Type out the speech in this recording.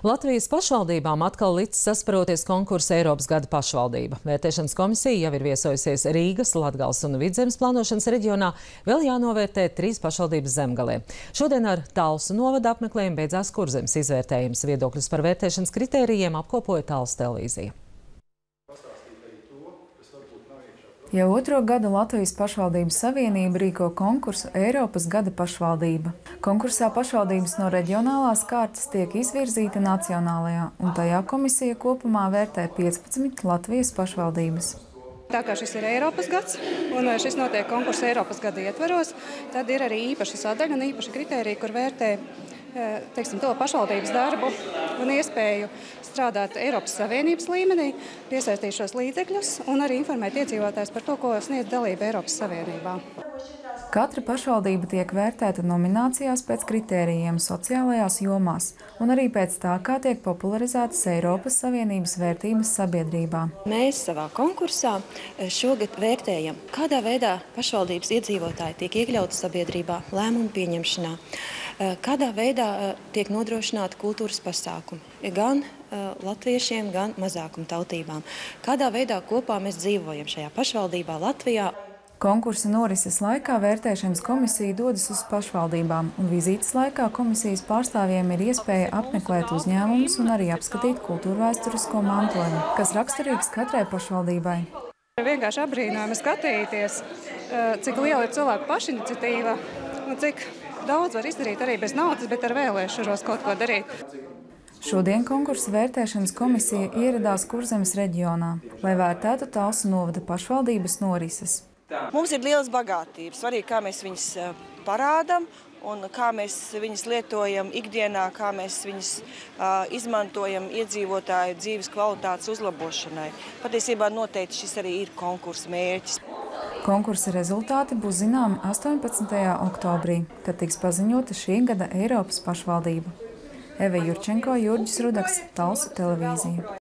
Latvijas pašvaldībām atkal līdz sasparoties konkursa Eiropas gada pašvaldība. Vērtēšanas komisija jau ir viesojusies Rīgas, Latgals un Vidzemes plānošanas reģionā. Vēl jānovērtē trīs pašvaldības zemgalē. Šodien ar Talsu novada apmeklējumu beidzās kurzemes izvērtējums. Viedokļus par vērtēšanas kritērijiem apkopoja Talsu televīzija. Jau otro gadu Latvijas pašvaldības savienība rīko konkursu Eiropas gada pašvaldība. Konkursā pašvaldības no reģionālās kārtas tiek izvirzīta nacionālajā, un tajā komisija kopumā vērtē 15 Latvijas pašvaldības. Tā kā šis ir Eiropas gads un šis notiek konkursa Eiropas gada ietveros, tad ir arī īpaša sadaļa un īpaša kritērija, kur vērtē Eh, teiksim, to pašvaldības darbu un iespēju strādāt Eiropas Savienības līmenī, piesaistīt šos līdzekļus un arī informēt iedzīvotājus par to, ko sniedz dalība Eiropas Savienībā. Katra pašvaldība tiek vērtēta nominācijās pēc kritērijiem sociālajās jomās un arī pēc tā, kā tiek popularizētas Eiropas Savienības vērtības sabiedrībā. Mēs savā konkursā eh, šogad vērtējam, kādā veidā pašvaldības iedzīvotāji tiek iekļauti sabiedrībā, lēmumu pieņemšanā. Eh, kādā veidā eh, tiek nodrošināti kultūras pasākumi gan eh, latviešiem, gan mazākuma tautībām? Kādā veidā kopā mēs dzīvojam šajā pašvaldībā Latvijā? Konkursa norises laikā vērtēšanas komisija dodas uz pašvaldībām, un vizītes laikā komisijas pārstāvjiem ir iespēja apmeklēt uzņēmumus un arī apskatīt kultūrvēsturisko mantojumu, kas raksturīgs katrai pašvaldībai. Vienkārši apbrīnojami skatīties, cik liela ir cilvēku pašiniciatīva un cik daudz var izdarīt arī bez naudas, bet ar vēlēšanos kaut ko darīt. Šodien konkursa vērtēšanas komisija ieradās Kurzemes reģionā, lai vērtētu Talsu novada pašvaldības norises. Mums ir lielas bagātības, svarīgi, kā mēs viņus eh, parādām un kā mēs viņus lietojam ikdienā, kā mēs viņus uh, izmantojam iedzīvotāju dzīves kvalitātes uzlabošanai. Patiesībā noteikti šis arī ir konkursa mērķis. Konkursa rezultāti būs zināmi 18. oktobrī, kad tiks paziņota šī gada Eiropas pašvaldība. Eva Jurčenko, Jurģis Rudaks, Talsu televīzija.